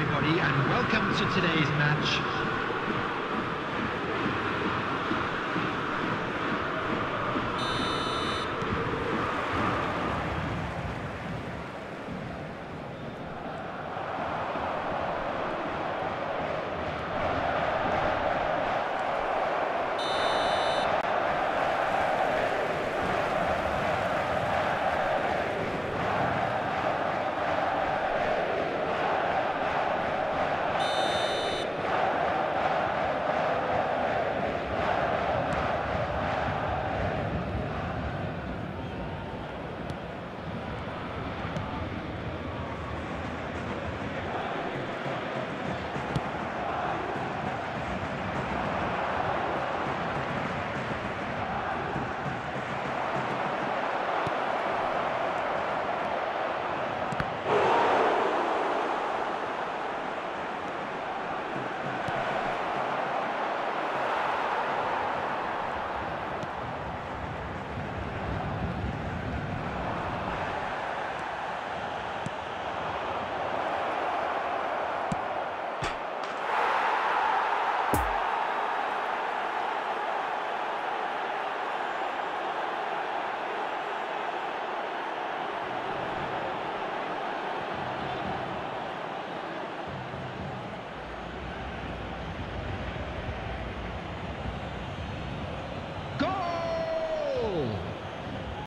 everybody, and welcome to today's match.